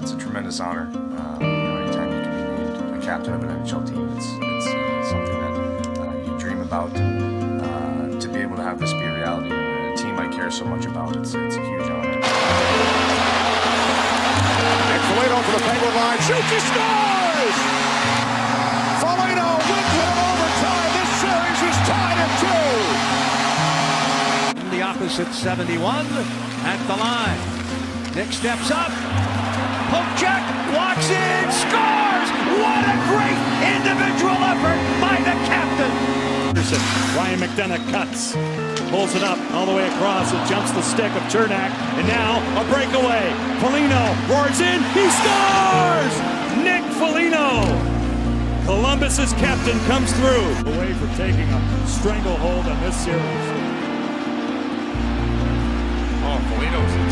it's a tremendous honor. Uh, you know, anytime you can be named a captain of an NHL team, it's it's uh, something that uh, you dream about. And, uh, to be able to have this be a reality and a team I care so much about, it's it's a huge honor. And Foligno for the penalty line. Shoots, he scores! Foligno wins it in overtime. This series is tied at two. The opposite 71 at the line. Nick steps up. Poke check, walks in, scores! What a great individual effort by the captain! Anderson. Ryan McDonagh cuts. Pulls it up all the way across. It jumps the stick of Cernak. And now a breakaway. Foligno roars in. He scores! Nick Foligno. Columbus's captain comes through. Away for taking a stranglehold on this series. Oh, Foligno's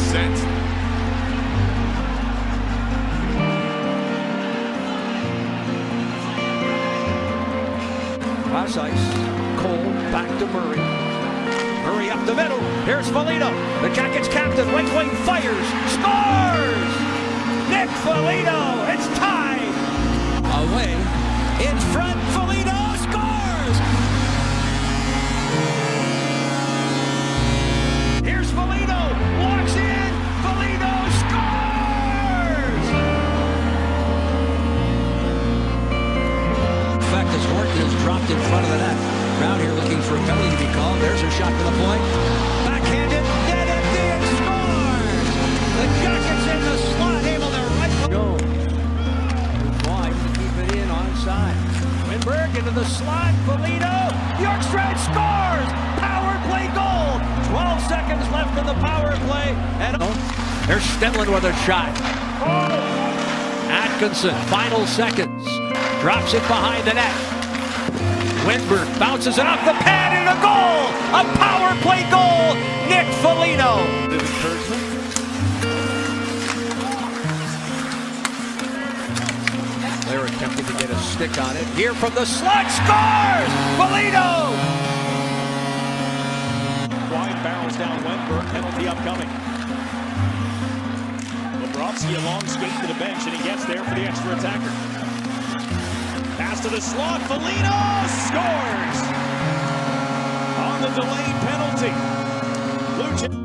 Cross ice. Cole back to Murray. Murray up the middle. Here's Foligno. The Jackets captain. Right wing fires. Scores! Dropped in front of the net. Brown here looking for a penalty to be called. There's her shot to the point. Backhanded. Dead at the end. Scores! The Jackets in the slot. Able to right. Go. Wide to keep it in onside. Wennberg into the slot. Polito. Bjorkstrand scores! Power play goal. 12 seconds left in the power play. And there's Stenlund with a shot. Oh. Atkinson, final seconds. Drops it behind the net. Wennberg bounces it off the pad and a goal! A power play goal! Nick Foligno. They're attempting to get a stick on it. Here from the slot, scores! Foligno! Wide barrels down Wennberg. Penalty upcoming. Bobrovsky a long skate to the bench, and he gets there for the extra attacker. Pass to the slot. Foligno scores on the delayed penalty. Jays